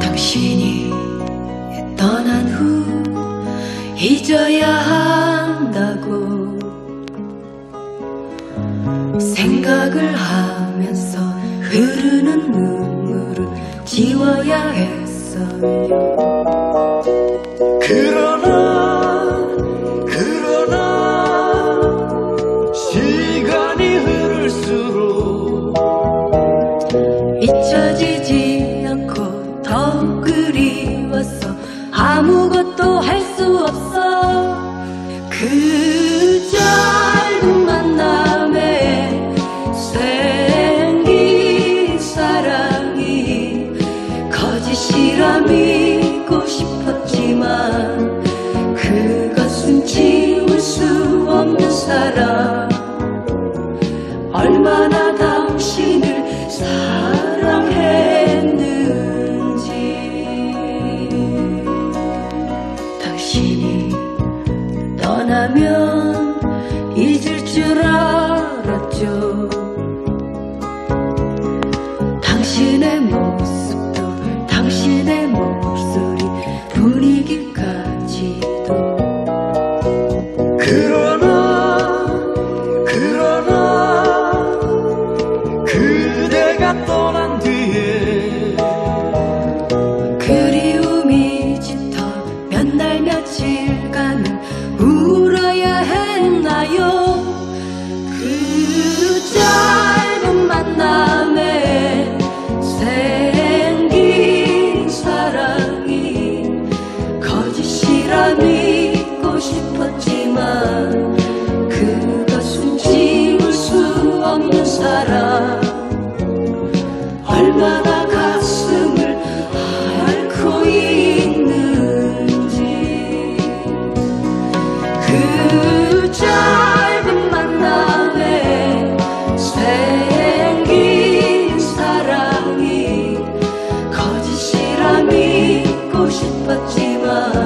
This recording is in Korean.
당신이 떠난 후 잊어야 한다고 생각을 하면서 흐르는 눈물을 지워야 했어요. 그런 잊혀지지 않고 더 그리웠어. 아무것도 할 수 없어. 그 짧은 만남에 생긴 사랑이 거짓이라 믿고 싶었지만 그것은 지울 수 없는 사랑. 얼마나 떠나면 잊을 줄 알았죠. 당신의 얼마나 가슴을 앓고 있는지. 그 짧은 만남에 생긴 사랑이 거짓이라 믿고 싶었지만